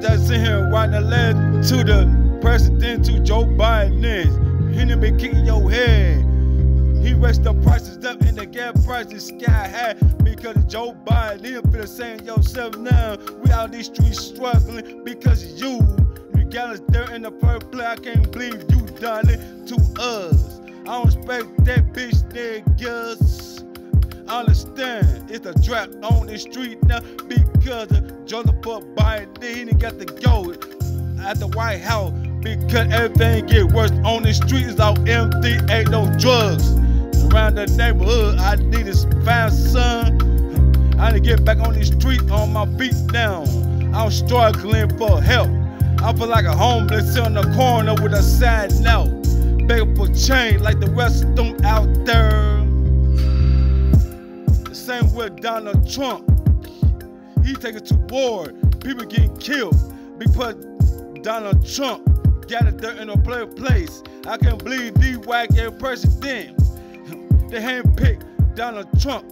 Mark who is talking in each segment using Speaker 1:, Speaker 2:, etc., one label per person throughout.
Speaker 1: that's in here writing a letter to the president, to Joe Biden. He done been kicking your head. He raised the prices up and the gas prices sky high because Joe Biden. He been saying yourself now. We out these streets struggling because of you. You us there in the first place. I can't believe you done it to us. I don't expect that bitch niggas. Understand it's a drought on the street now because of Joseph Biden. He didn't got to go at the White House because everything get worse on the street. It's all empty, ain't no drugs around the neighborhood. I need to find son. I need to get back on the street on my feet now. I'm struggling for help. I feel like a homeless in the corner with a sad note. Begging for change like the rest of them out there same with Donald Trump. He taking to war. People getting killed because Donald Trump got it there in a place. I can't believe the white president. They handpicked Donald Trump.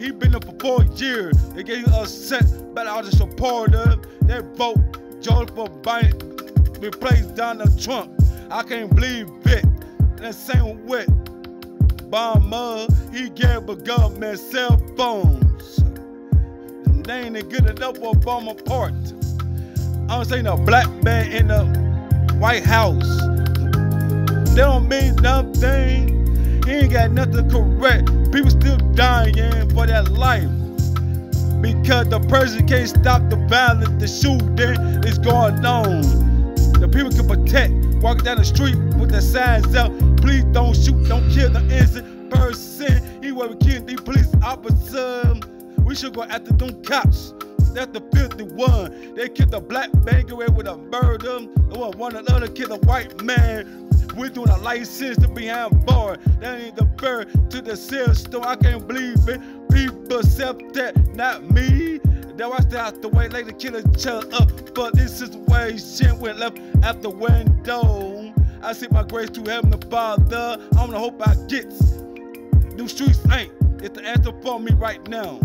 Speaker 1: He been there for four years. They gave us set by all the supporters. They vote Joe for Biden replace Donald Trump. I can't believe it. And same with Obama, he gave a government cell phones. And they ain't good enough for Obama part. I'm saying a black man in the White House. They don't mean nothing. He ain't got nothing correct. People still dying for their life. Because the president can't stop the violence, the shooting is going on. The people can protect, walking down the street with the signs up don't kill the innocent person. He was killing these police officers. We should go after them cops. That's the 51. They killed a black man with a murder. Or one another killed a white man. We're doing a license to behind bar. That ain't the bird to the store. I can't believe it. People accept that, not me. That I stay out the way like the killer each up. But this situation went left out the window. I seek my grace to heaven the Father. I'm gonna hope I get. New streets ain't. It's the answer for me right now.